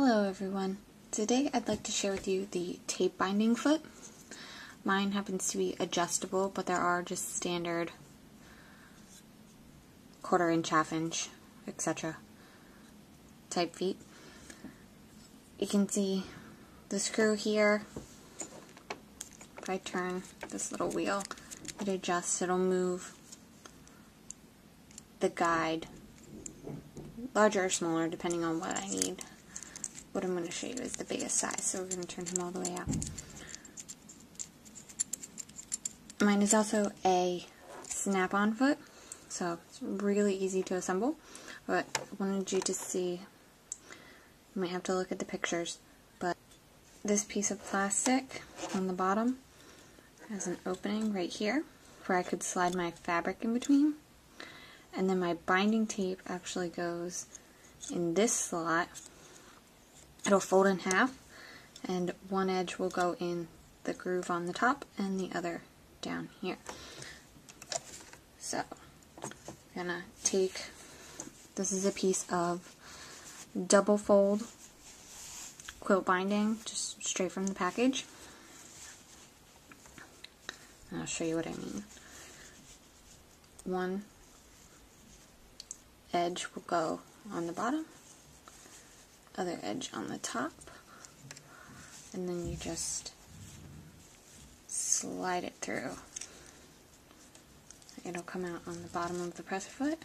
Hello everyone. Today I'd like to share with you the tape binding foot. Mine happens to be adjustable, but there are just standard quarter inch, half inch, etc. type feet. You can see the screw here. If I turn this little wheel, it adjusts, it'll move the guide larger or smaller depending on what I need what I'm going to show you is the biggest size, so we're going to turn him all the way out. Mine is also a snap-on foot, so it's really easy to assemble, but I wanted you to see, you might have to look at the pictures, but this piece of plastic on the bottom has an opening right here where I could slide my fabric in between, and then my binding tape actually goes in this slot It'll fold in half and one edge will go in the groove on the top and the other down here. So, I'm gonna take, this is a piece of double fold quilt binding, just straight from the package. And I'll show you what I mean. One edge will go on the bottom other edge on the top and then you just slide it through. It'll come out on the bottom of the presser foot.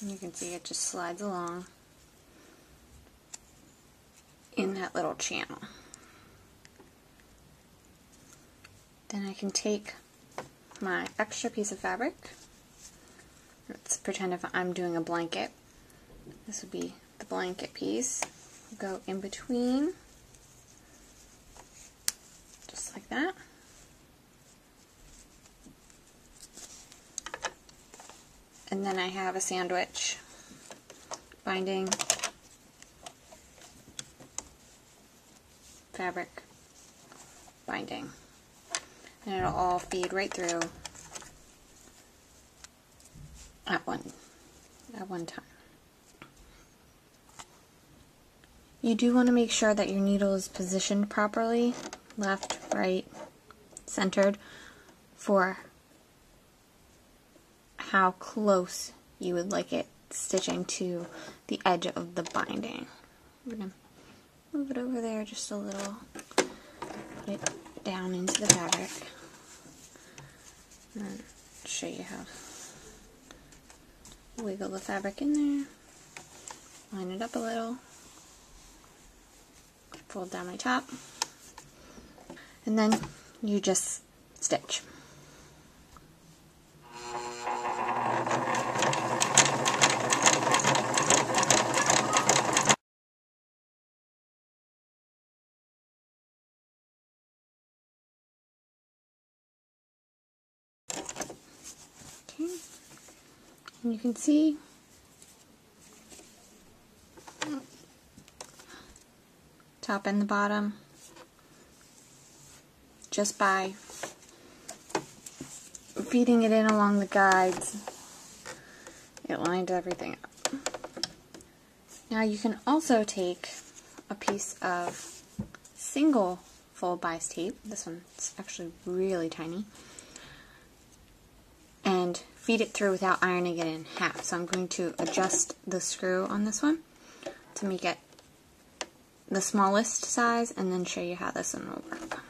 And you can see it just slides along in that little channel. Then I can take my extra piece of fabric pretend if I'm doing a blanket. This would be the blanket piece. Go in between, just like that. And then I have a sandwich binding fabric binding. And it'll all feed right through at one at one time. You do want to make sure that your needle is positioned properly, left, right, centered, for how close you would like it stitching to the edge of the binding. I'm going to move it over there just a little, put it down into the fabric, and show you how wiggle the fabric in there, line it up a little, fold down my top, and then you just stitch. And you can see top and the bottom just by feeding it in along the guides it lined everything up. Now you can also take a piece of single fold bias tape, this one's actually really tiny, and feed it through without ironing it in half. So I'm going to adjust the screw on this one to make it the smallest size and then show you how this one will work.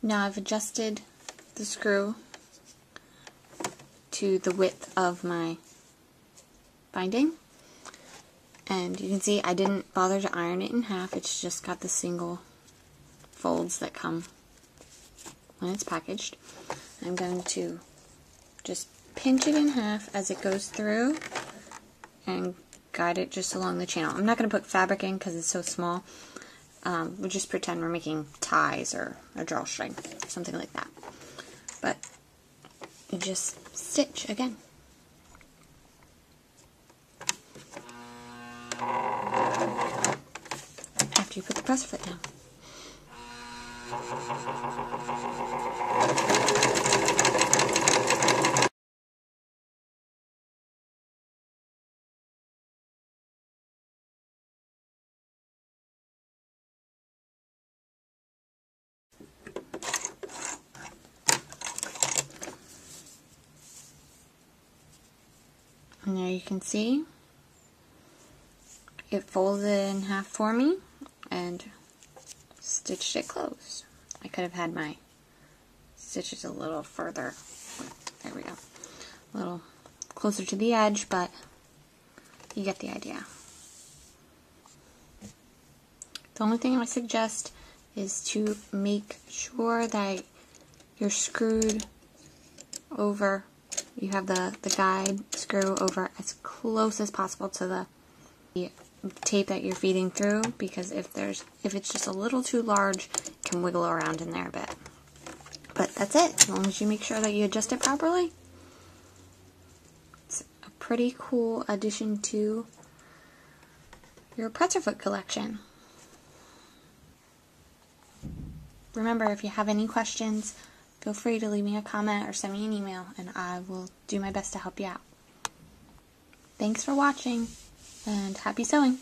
Now I've adjusted the screw to the width of my binding and you can see I didn't bother to iron it in half, it's just got the single folds that come when it's packaged. I'm going to just pinch it in half as it goes through and guide it just along the channel. I'm not going to put fabric in because it's so small. Um, we'll just pretend we're making ties or a drawstring, or something like that. But you just stitch again. After you put the presser foot down. And there you can see it folded in half for me and stitched it closed. I could have had my stitches a little further. There we go. A little closer to the edge, but you get the idea. The only thing I suggest is to make sure that you're screwed over, you have the, the guide screw over as close as possible to the tape that you're feeding through because if there's if it's just a little too large it can wiggle around in there a bit. But that's it as long as you make sure that you adjust it properly. It's a pretty cool addition to your presser foot collection. Remember if you have any questions feel free to leave me a comment or send me an email and I will do my best to help you out thanks for watching and happy sewing!